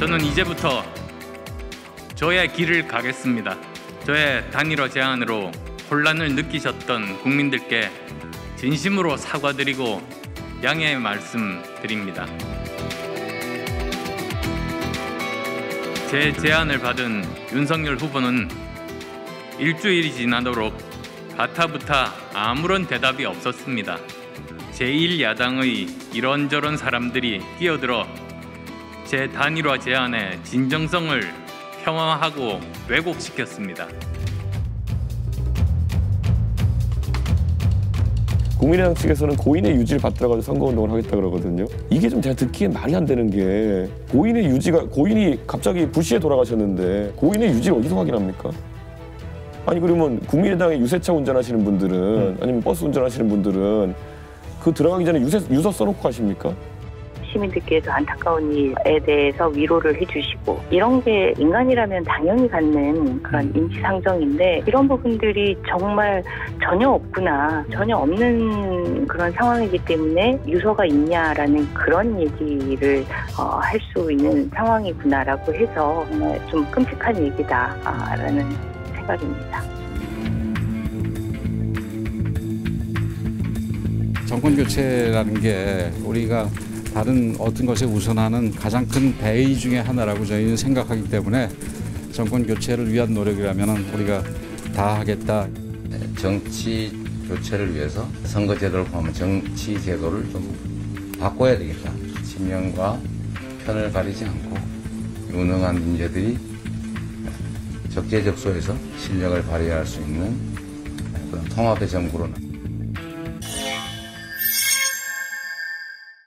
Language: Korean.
저는 이제부터 저의 길을 가겠습니다. 저의 단일화 제안으로 혼란을 느끼셨던 국민들께 진심으로 사과드리고 양해의 말씀 드립니다. 제 제안을 받은 윤석열 후보는 일주일이 지나도록 바타부타 아무런 대답이 없었습니다. 제1야당의 이런저런 사람들이 끼어들어 제 단일화 제안의 진정성을 폄하하고 왜곡시켰습니다. 국민의당 측에서는 고인의 유지를 받들어가지고 선거운동을 하겠다 그러거든요. 이게 좀 제가 듣기에 말이 안 되는 게 고인의 유지가 고인이 갑자기 불시에 돌아가셨는데 고인의 유지를 어디서 확인합니까? 아니 그러면 국민의당에 유세차 운전하시는 분들은 아니면 버스 운전하시는 분들은 그 들어가기 전에 유세, 유서 써놓고 하십니까? 시민들께서 안타까운 일에 대해서 위로를 해주시고 이런 게 인간이라면 당연히 갖는 그런 인지상정인데 이런 부분들이 정말 전혀 없구나 전혀 없는 그런 상황이기 때문에 유서가 있냐라는 그런 얘기를 어, 할 수 있는 상황이구나라고 해서 정말 좀 끔찍한 얘기다라는 생각입니다. 정권 교체라는 게 우리가 다른 어떤 것에 우선하는 가장 큰 배의 중의 하나라고 저희는 생각하기 때문에 정권 교체를 위한 노력이라면 우리가 다 하겠다. 정치 교체를 위해서 선거 제도를 포함한 정치 제도를 좀 바꿔야 되겠다. 진영과 편을 가리지 않고 유능한 인재들이 적재적소에서 실력을 발휘할 수 있는 그런 통합의 정부로